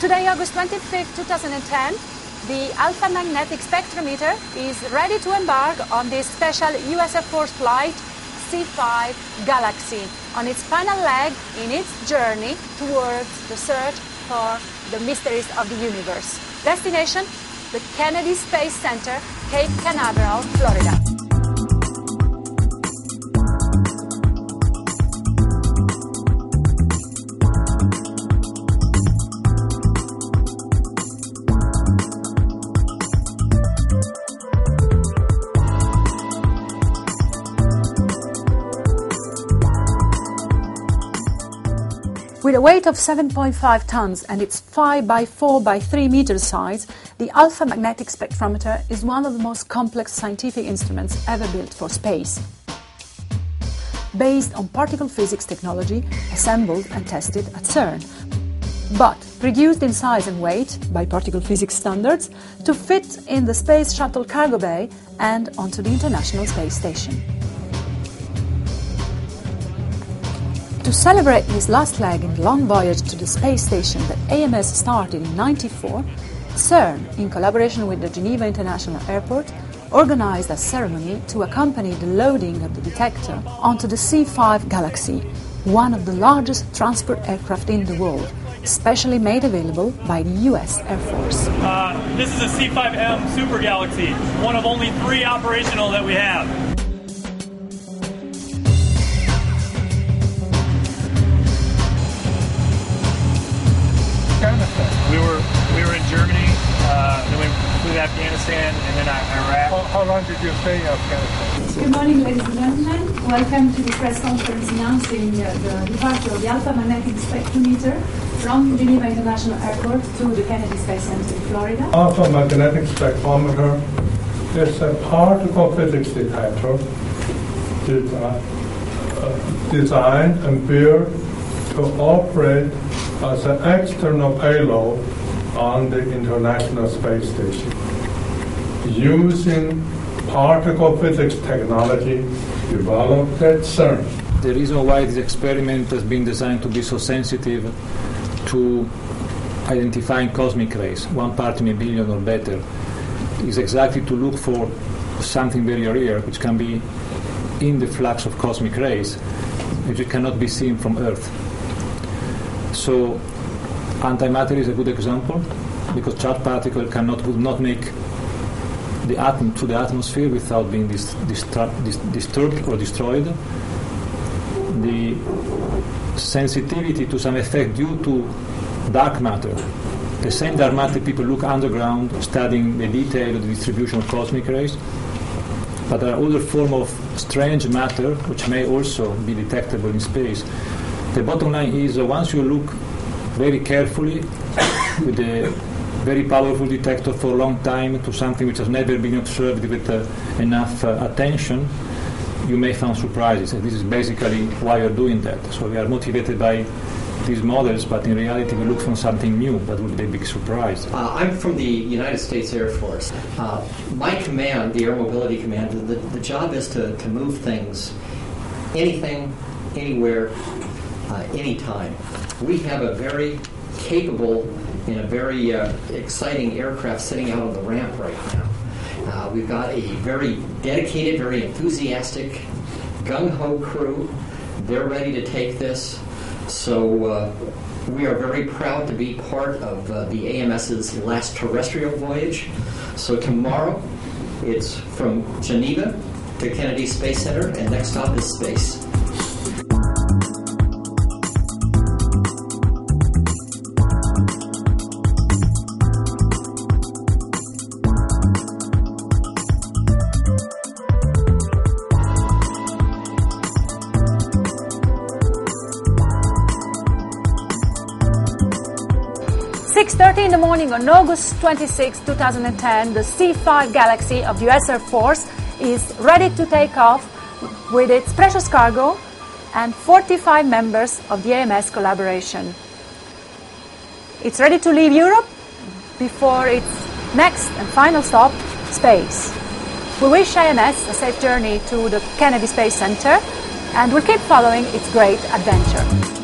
Today, August 25, 2010, the Alpha Magnetic Spectrometer is ready to embark on this special US Air Force flight C5 Galaxy on its final leg in its journey towards the search for the mysteries of the universe. Destination, the Kennedy Space Center, Cape Canaveral, Florida. With a weight of 7.5 tons and its 5 by 4 by 3 meters size, the Alpha Magnetic Spectrometer is one of the most complex scientific instruments ever built for space. Based on particle physics technology assembled and tested at CERN, but reduced in size and weight by particle physics standards to fit in the Space Shuttle cargo bay and onto the International Space Station. To celebrate his last leg in the long voyage to the space station that AMS started in 94, CERN, in collaboration with the Geneva International Airport, organized a ceremony to accompany the loading of the detector onto the C5 Galaxy, one of the largest transport aircraft in the world, specially made available by the US Air Force. Uh, this is a C5M Super Galaxy, one of only three operational that we have. How, long did you stay in Afghanistan? Good morning, ladies and gentlemen. Welcome to the press conference announcing uh, the departure of the Alpha Magnetic Spectrometer from Geneva International Airport to the Kennedy Space Center in Florida. Alpha Magnetic Spectrometer is a particle physics detector designed and built to operate as an external payload on the International Space Station using particle physics technology developed at CERN. The reason why this experiment has been designed to be so sensitive to identifying cosmic rays, one part in a billion or better, is exactly to look for something very rare, which can be in the flux of cosmic rays, which cannot be seen from Earth. So antimatter is a good example because charged particle cannot would not make the atom to the atmosphere without being dis, dis, disturbed or destroyed. The sensitivity to some effect due to dark matter. The same dark matter people look underground studying the detail of the distribution of cosmic rays. But there are other forms of strange matter which may also be detectable in space the bottom line is uh, once you look very carefully with a very powerful detector for a long time to something which has never been observed with uh, enough uh, attention, you may find surprises. And this is basically why you're doing that. So we are motivated by these models, but in reality we look for something new that would be a big surprise. Uh, I'm from the United States Air Force. Uh, my command, the Air Mobility Command, the, the job is to, to move things, anything, anywhere, uh, anytime. We have a very capable and a very uh, exciting aircraft sitting out on the ramp right now. Uh, we've got a very dedicated, very enthusiastic, gung ho crew. They're ready to take this. So uh, we are very proud to be part of uh, the AMS's last terrestrial voyage. So tomorrow, it's from Geneva to Kennedy Space Center, and next stop is space. 6.30 in the morning on August 26, 2010, the C5 Galaxy of the US Air Force is ready to take off with its precious cargo and 45 members of the AMS collaboration. It's ready to leave Europe before its next and final stop, space. We wish AMS a safe journey to the Kennedy Space Center and we'll keep following its great adventure.